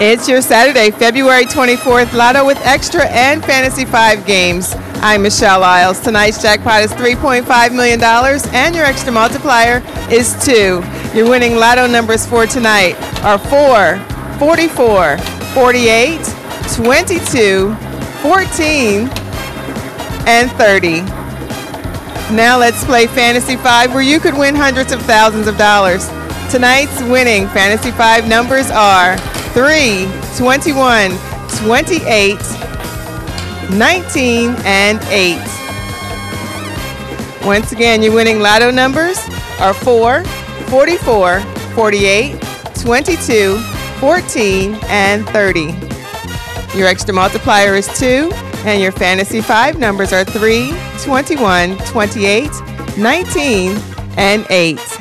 It's your Saturday, February 24th Lotto with Extra and Fantasy 5 games. I'm Michelle Isles. Tonight's jackpot is $3.5 million and your extra multiplier is 2. Your winning Lotto numbers for tonight are 4, 44, 48, 22, 14, and 30. Now let's play Fantasy 5 where you could win hundreds of thousands of dollars. Tonight's winning Fantasy 5 numbers are 3, 21, 28, 19, and 8. Once again, your winning lotto numbers are 4, 44, 48, 22, 14, and 30. Your extra multiplier is 2, and your fantasy 5 numbers are 3, 21, 28, 19, and 8.